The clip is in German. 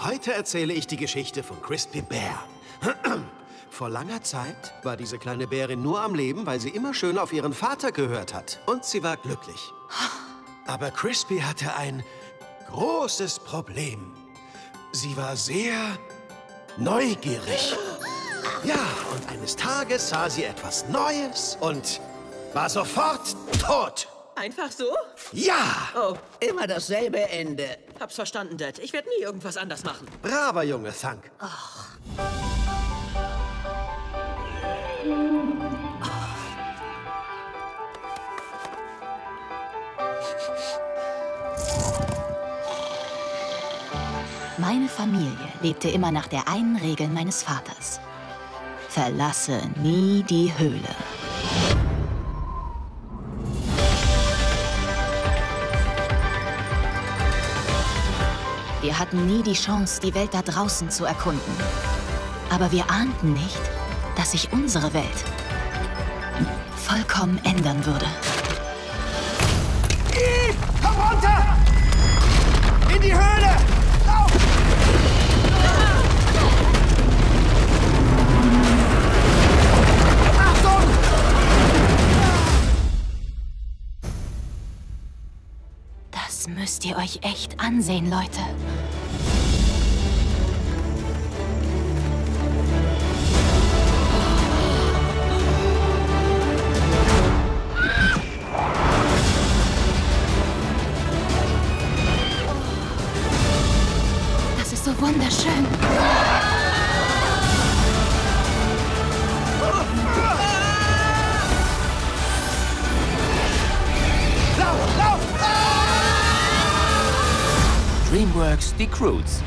Heute erzähle ich die Geschichte von Crispy Bear. Vor langer Zeit war diese kleine Bärin nur am Leben, weil sie immer schön auf ihren Vater gehört hat. Und sie war glücklich. Aber Crispy hatte ein großes Problem. Sie war sehr neugierig. Ja, und eines Tages sah sie etwas Neues und war sofort tot. Einfach so? Ja! Oh, Immer dasselbe Ende. hab's verstanden, Dad. Ich werde nie irgendwas anders machen. Braver Junge, Thunk. Meine Familie lebte immer nach der einen Regel meines Vaters. Verlasse nie die Höhle. Wir hatten nie die Chance, die Welt da draußen zu erkunden. Aber wir ahnten nicht, dass sich unsere Welt vollkommen ändern würde. Müsst ihr euch echt ansehen, Leute. Das ist so wunderschön. DreamWorks Decroots.